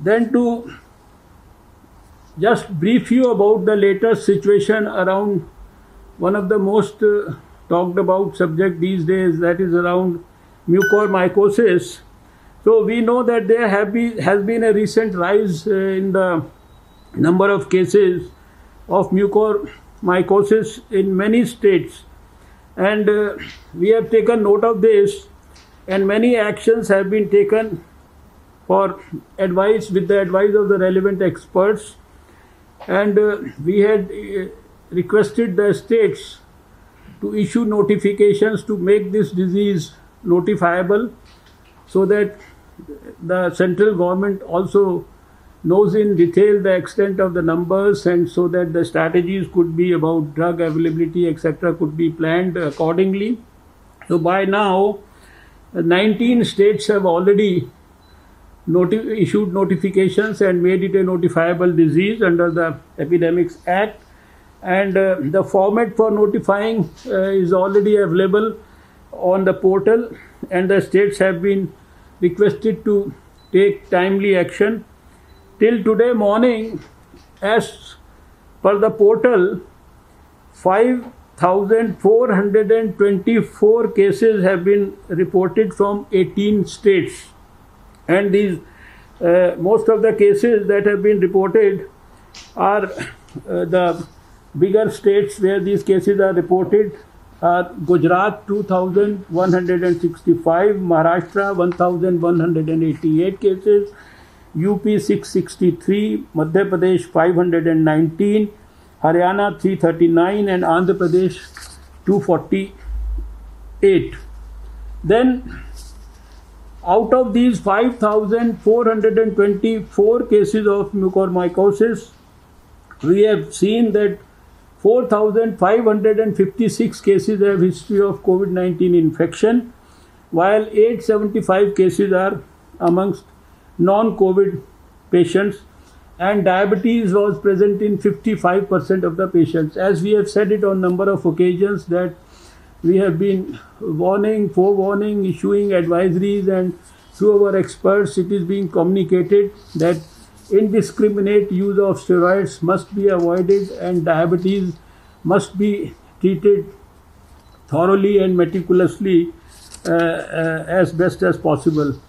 Then to just brief you about the latest situation around one of the most uh, talked about subject these days that is around mucormycosis. So we know that there have been, has been a recent rise uh, in the number of cases of mucormycosis in many states and uh, we have taken note of this and many actions have been taken for advice with the advice of the relevant experts. And uh, we had uh, requested the states to issue notifications to make this disease notifiable so that the central government also knows in detail the extent of the numbers and so that the strategies could be about drug availability etc could be planned accordingly. So by now 19 states have already noti- issued notifications and made it a notifiable disease under the epidemics act. And uh, the format for notifying uh, is already available on the portal and the states have been requested to take timely action. Till today morning as per the portal 5424 cases have been reported from 18 states and these uh, most of the cases that have been reported are uh, the bigger states where these cases are reported are Gujarat 2165, Maharashtra 1188 cases, UP 663, Madhya Pradesh 519, Haryana 339 and Andhra Pradesh 248. Then out of these 5424 cases of mucormycosis, we have seen that 4,556 cases have history of COVID-19 infection, while 875 cases are amongst non-COVID patients, and diabetes was present in 55% of the patients. As we have said it on number of occasions that we have been warning, forewarning, issuing advisories, and through our experts, it is being communicated that indiscriminate use of steroids must be avoided and diabetes must be treated thoroughly and meticulously uh, uh, as best as possible.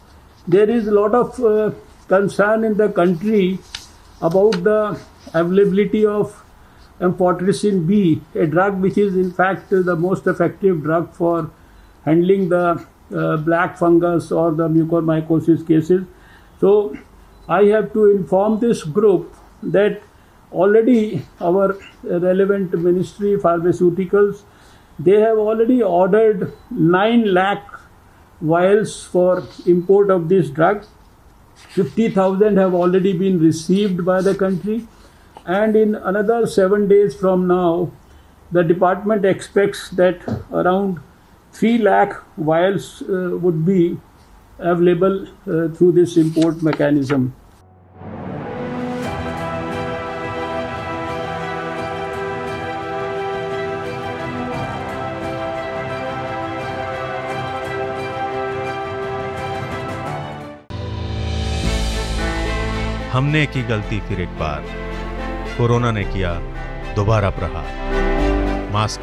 There is a lot of uh, concern in the country about the availability of amphotericin B, a drug which is in fact the most effective drug for handling the uh, black fungus or the mucormycosis cases. So I have to inform this group that already our relevant ministry pharmaceuticals they have already ordered 9 lakh vials for import of this drug 50000 have already been received by the country and in another 7 days from now the department expects that around 3 lakh vials uh, would be available uh, through this import mechanism हमने की गलती फिर एक बार corona ने किया, दोबारा प्रहार। Mask,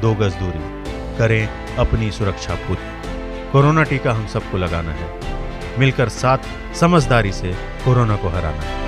दो गज दूरी। करें अपनी सुरक्षा पूरी। कोरोना टीका हम सबको लगाना है। मिलकर साथ, समझदारी से कोरोना को हराना है।